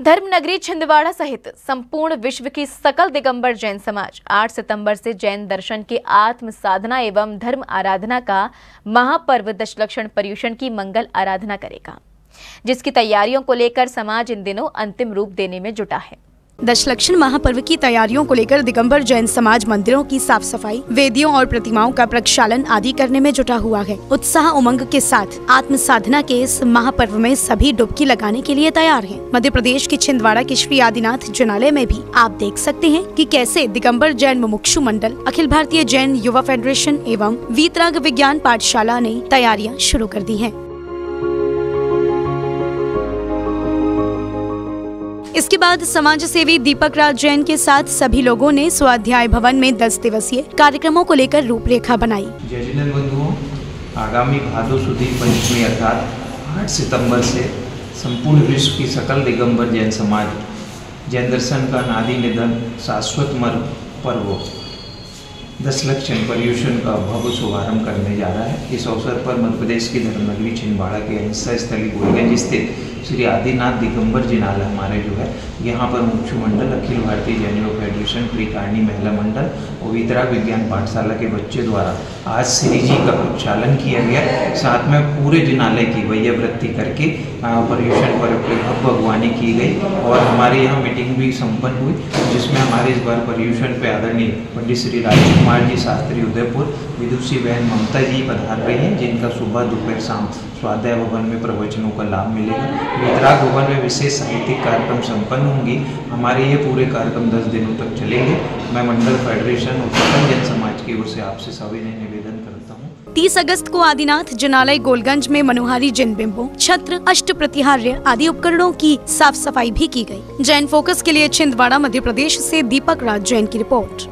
धर्मनगरी, छिंदवाड़ा सहित संपूर्ण विश्व की सकल दिगंबर जैन समाज। 8 सितंबर से जैन दर्शन के आत्म साधना एवं धर्म आराधना का महापर्व दशलक्षण पर्यूषण की मंगल आराधना करेगा, जिसकी तैयारियों को लेकर समाज इन दिनों अंतिम रूप देने में जुटा है। दशलक्षण महापर्व की तैयारियों को लेकर दिगंबर जैन समाज मंदिरों की साफ़ सफ़ाई, वेदियों और प्रतिमाओं का प्रक्षालन आदि करने में जुटा हुआ है उत्साह उमंग के साथ आत्म साधना के इस महापर्व में सभी डुबकी लगाने के लिए तैयार हैं। मध्य प्रदेश के छिंदवाड़ा के श्री आदिनाथ जनालय में भी आप देख सकते हैं कि कैसे दिगंबर जैन मुमुक्षु मंडल, अखिल भारतीय जैन युवा फेडरेशन एवं वीतराग विज्ञान पाठशाला ने तैयारियाँ शुरू कर दी है इसके बाद समाज सेवी दीपक राज जैन के साथ सभी लोगों ने स्वाध्याय भवन में 10 दिवसीय कार्यक्रमों को लेकर रूपरेखा बनाई। जय बंधुओं, आगामी भादो सुधी पंचमी अर्थात 8 सितंबर से संपूर्ण विश्व की सकल दिगंबर जैन समाज, जैन दर्शन का नादी निधन, शाश्वत मर्म, पर्व, दस लक्षण पर्यूषण का भव्य शुभारंभ करने जा रहा है। इस अवसर पर मध्य प्रदेश की धर्मनगरी छिंदवाड़ा के अहिंसा स्थली गोलगंज स्थित श्री आदिनाथ दिगंबर जी जिनाल हमारे जो है, यहाँ पर मुख्य मंडल, अखिल भारतीय जैन फेडरेशन प्रिकाणी महिला मंडल और वितरा विज्ञान पाठशाला के बच्चे द्वारा आज श्री जी का प्रक्षालन किया गया। साथ में पूरे जिनालय की वैयवृत्ति करके पर्यूषण पर भगवानी की गई और हमारे यहाँ मीटिंग भी संपन्न हुई, जिसमें हमारे इस बार पर्यूषण पे आदरणीय पंडित श्री राजकुमार जी, शास्त्री उदयपुर विदुषी बहन ममता जी पधार रहे हैं, जिनका सुबह, दोपहर, शाम स्वाध्याय भवन में प्रवचनों का लाभ मिलेगा। वितराग भवन में विशेष साहित्यिक कार्यक्रम संपन्न होंगी। हमारे ये पूरे कार्यक्रम दस दिनों तक चलेंगे। मैं मंडल फेडरेशन सकल जन समाज की ओर से आपसे सभी ने निवेदन करता हूँ। तीस अगस्त को आदिनाथ जनालय गोलगंज में मनोहारी जिन बिंबो, छत्र, अष्ट प्रतिहार्य आदि उपकरणों की साफ़ सफ़ाई भी की गई। जैन फोकस के लिए छिंदवाड़ा, मध्य प्रदेश से दीपक राज जैन की रिपोर्ट।